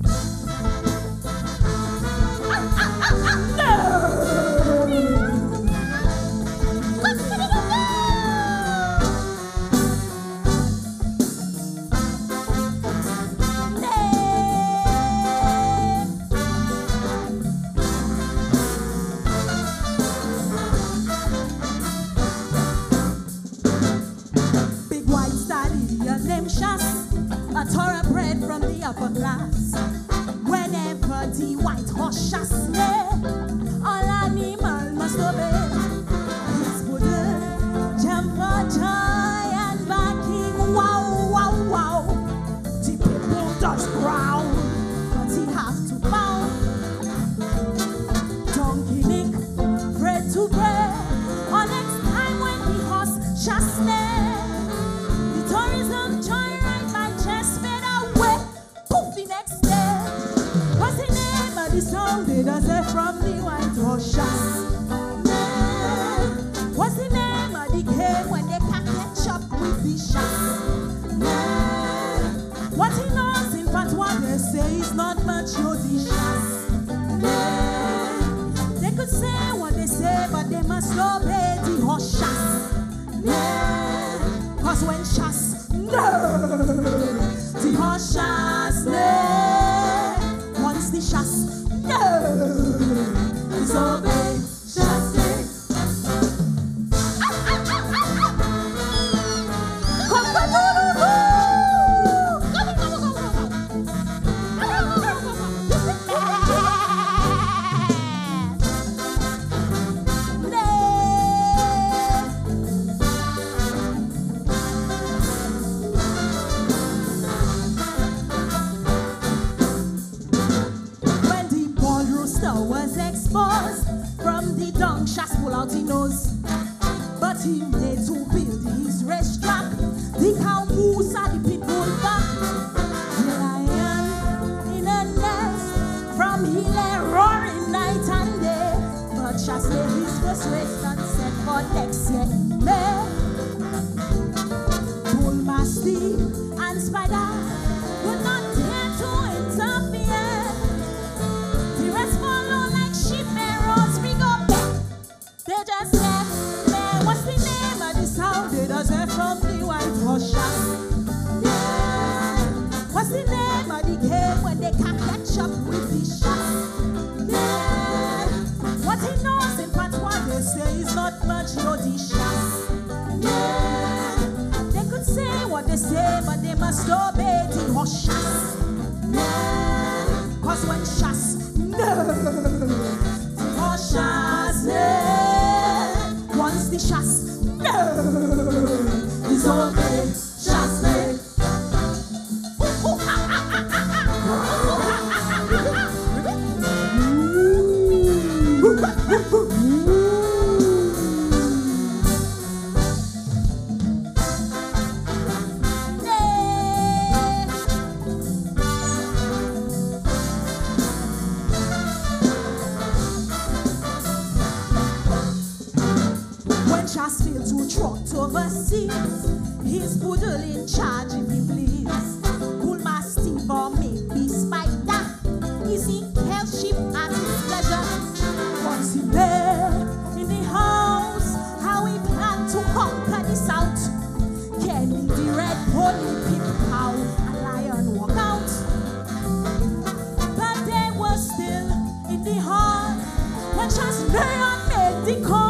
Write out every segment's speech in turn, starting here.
Big of the they from the white horse shots? What's the name of the game when they can catch up with the shots? What he knows in fact what they say is not much auditions. They could say what they say, but they must obey the horse. Cause when shots, no, the horse shots, no. No, dung shots pull out his nose. But he made to build his racetrack. The cow moose and the say, but they must obey the shots. Yeah. Cause when shots, no, the no. Once the shots, no, it's obey trot overseas, his poodle in charge if he please. Cool mastiff or maybe spider, is he held sheep at his pleasure? What's he there in the house? How he plan to conquer the south? Can he the red pony pick how a lion walk out? But they were still in the hall when Charles Marion made the call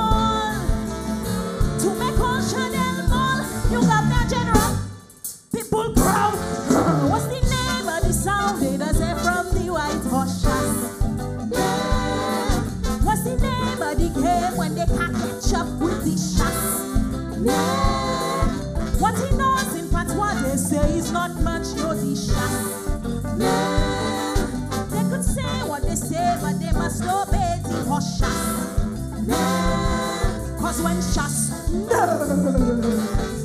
What he knows in fact what they say is not much no the shots. They could say what they say, but they must obey the shots. Yeah. Cause when shots, no,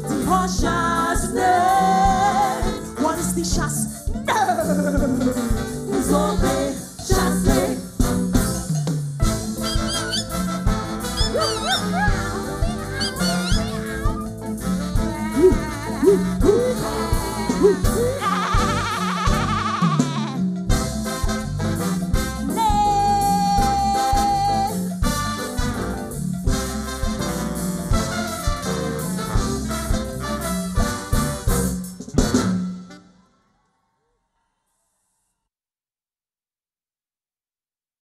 the horse shots, no. Once the shots,